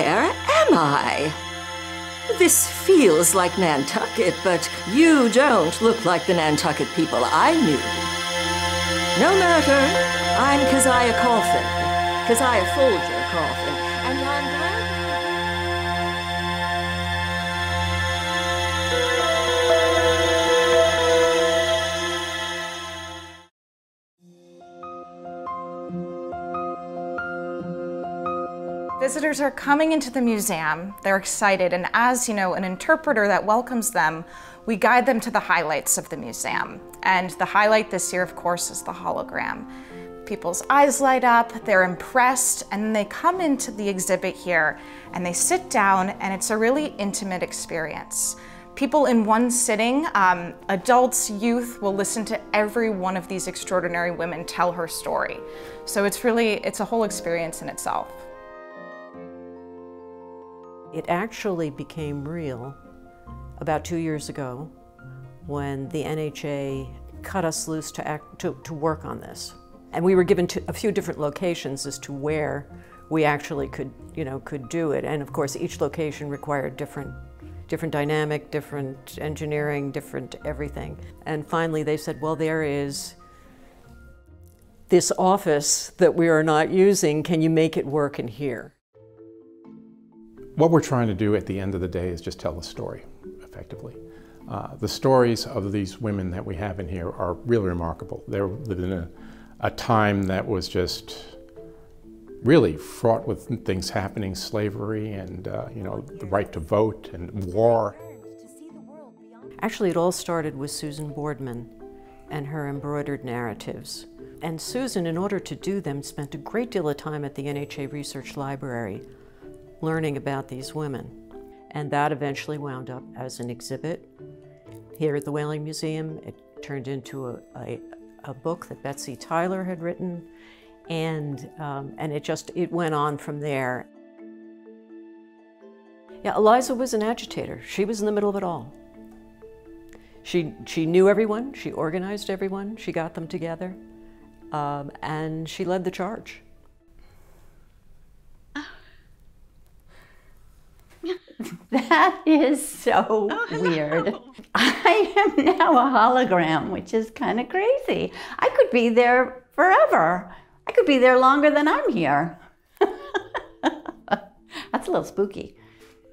am I? This feels like Nantucket, but you don't look like the Nantucket people I knew. No matter, I'm Keziah Coffin, Keziah Folger Coffin, and I'm Visitors are coming into the museum, they're excited, and as you know, an interpreter that welcomes them, we guide them to the highlights of the museum. And the highlight this year, of course, is the hologram. People's eyes light up, they're impressed, and they come into the exhibit here and they sit down, and it's a really intimate experience. People in one sitting, um, adults, youth, will listen to every one of these extraordinary women tell her story. So it's really, it's a whole experience in itself. It actually became real about two years ago when the NHA cut us loose to, act, to, to work on this. And we were given a few different locations as to where we actually could, you know, could do it. And of course, each location required different, different dynamic, different engineering, different everything. And finally, they said, well, there is this office that we are not using. Can you make it work in here? What we're trying to do at the end of the day is just tell the story, effectively. Uh, the stories of these women that we have in here are really remarkable. They're living in a, a time that was just really fraught with things happening, slavery and, uh, you know, the right to vote and war. Actually, it all started with Susan Boardman and her embroidered narratives. And Susan, in order to do them, spent a great deal of time at the NHA Research Library learning about these women. And that eventually wound up as an exhibit here at the Whaling Museum. It turned into a, a, a book that Betsy Tyler had written, and, um, and it just, it went on from there. Yeah, Eliza was an agitator. She was in the middle of it all. She, she knew everyone, she organized everyone, she got them together, um, and she led the charge. That is so oh, weird. I am now a hologram, which is kind of crazy. I could be there forever. I could be there longer than I'm here. that's a little spooky.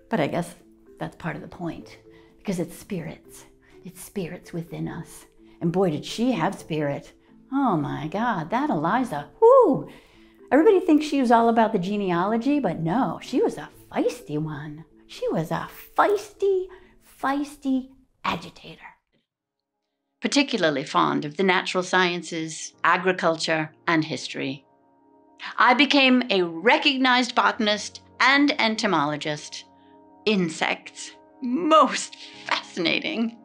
But I guess that's part of the point because it's spirits. It's spirits within us. And boy, did she have spirit. Oh my God, that Eliza. Whoo! Everybody thinks she was all about the genealogy, but no, she was a feisty one. She was a feisty, feisty agitator. Particularly fond of the natural sciences, agriculture, and history. I became a recognized botanist and entomologist. Insects, most fascinating.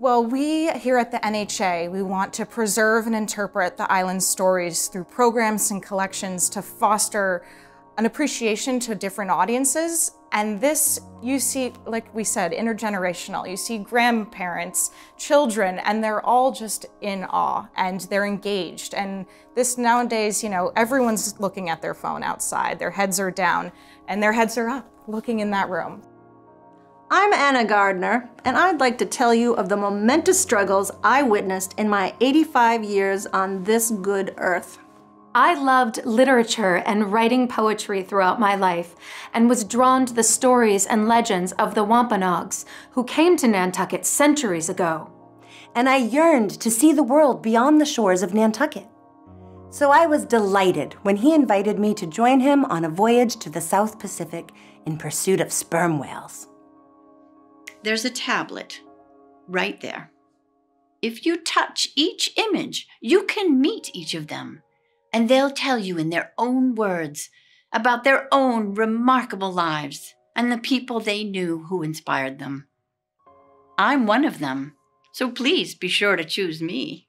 Well, we here at the NHA, we want to preserve and interpret the island's stories through programs and collections to foster an appreciation to different audiences. And this, you see, like we said, intergenerational. You see grandparents, children, and they're all just in awe and they're engaged. And this nowadays, you know, everyone's looking at their phone outside. Their heads are down and their heads are up looking in that room. I'm Anna Gardner, and I'd like to tell you of the momentous struggles I witnessed in my 85 years on this good earth. I loved literature and writing poetry throughout my life and was drawn to the stories and legends of the Wampanoags who came to Nantucket centuries ago. And I yearned to see the world beyond the shores of Nantucket. So I was delighted when he invited me to join him on a voyage to the South Pacific in pursuit of sperm whales. There's a tablet right there. If you touch each image, you can meet each of them and they'll tell you in their own words about their own remarkable lives and the people they knew who inspired them. I'm one of them, so please be sure to choose me.